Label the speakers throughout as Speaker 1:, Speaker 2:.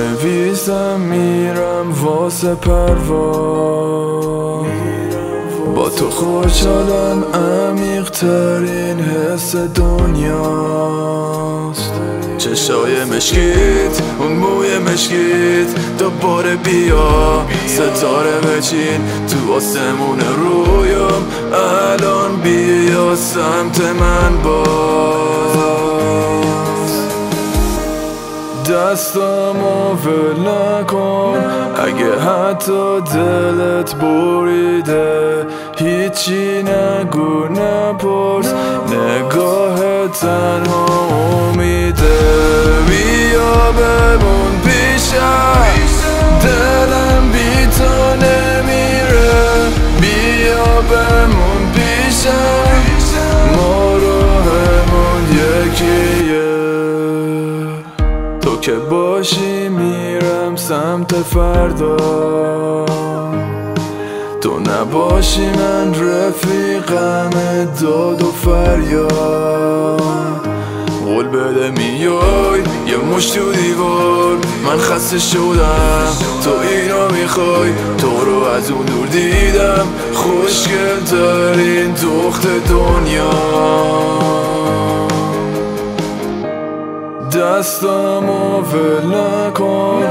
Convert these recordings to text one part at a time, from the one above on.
Speaker 1: نویسم میرم واسه پرواز با تو خوشحالم عمیق ترین حس دنیاست. چشای مشکیت اون موی مشکیت. دوباره بیا ستاره بچین. تو آسمون رویم. الان بیا سمت من باز. دستمو ول نکن. اگه حتی دلت بریده هیچی نگو نپرس. نگاه تنها پیشم دلم بی تو نمیره. بیا بمون پیشم ما همون یکیه. تو که باشی میرم سمت فردا. تو نباشی من رفیقم داد و فریاد. قول بده میای یه مش تو دیوار من خسته شدم. تو اینو می‌خوای؟ تو رو از اون دور دیدم. خوشگل ترین دخت دنیا. دستمو ول نکن.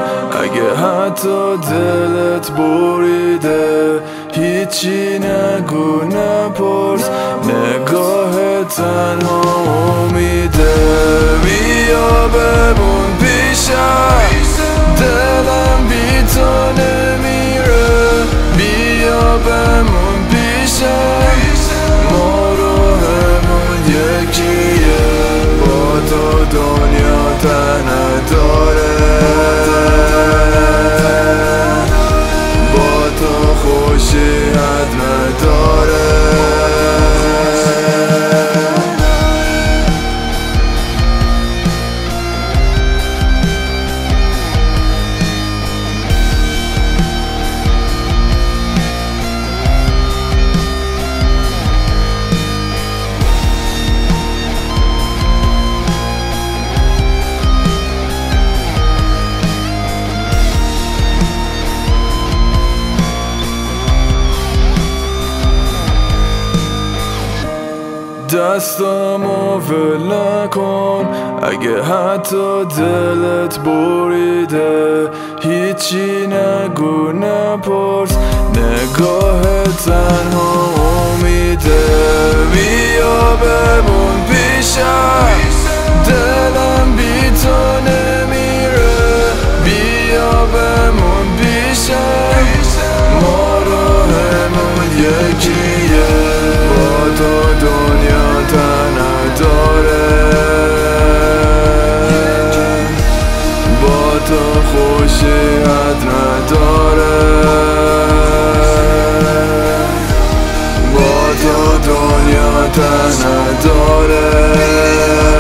Speaker 1: اگه حتی دلت بریده هیچی نگو نپرس. نگاه تنها امیده بمون پیشم ما رو همون یکیه. با تو دنیا تنه دستمو ول نکن. اگه حتی دلت بریده هیچی نگو نپرس. نگاه تنها امیده. بیا بمون پیشم. با تو خوشی حد نداره. با تو دنیا تنه داره